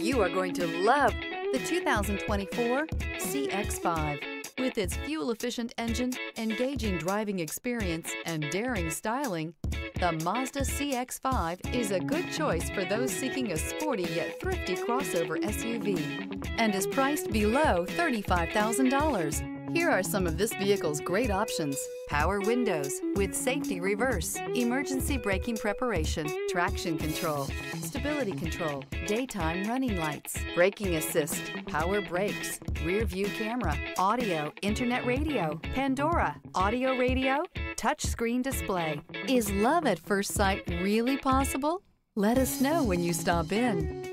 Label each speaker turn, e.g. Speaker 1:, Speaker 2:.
Speaker 1: You are going to love the 2024 CX-5. With its fuel-efficient engine, engaging driving experience, and daring styling, the Mazda CX-5 is a good choice for those seeking a sporty yet thrifty crossover SUV and is priced below $35,000. Here are some of this vehicle's great options. Power windows with safety reverse, emergency braking preparation, traction control, stability control, daytime running lights, braking assist, power brakes, rear view camera, audio, internet radio, Pandora, audio radio, touchscreen display. Is love at first sight really possible? Let us know when you stop in.